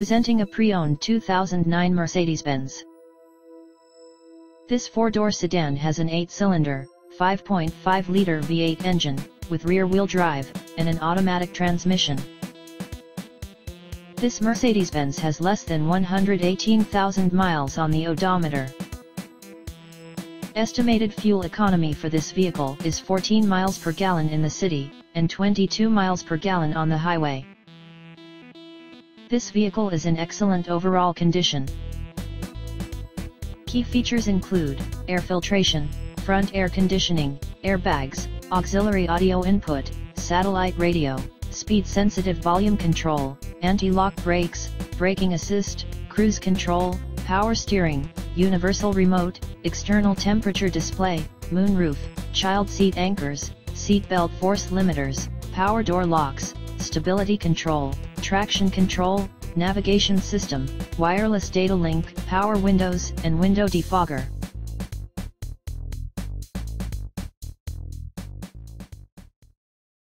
Presenting a pre-owned 2009 Mercedes-Benz. This four-door sedan has an 8-cylinder, 5.5-liter V8 engine, with rear-wheel drive, and an automatic transmission. This Mercedes-Benz has less than 118,000 miles on the odometer. Estimated fuel economy for this vehicle is 14 miles per gallon in the city, and 22 miles per gallon on the highway. This vehicle is in excellent overall condition. Key features include, air filtration, front air conditioning, airbags, auxiliary audio input, satellite radio, speed-sensitive volume control, anti-lock brakes, braking assist, cruise control, power steering, universal remote, external temperature display, moonroof, child seat anchors, seat belt force limiters, power door locks, stability control, traction control, navigation system, wireless data link, power windows and window defogger.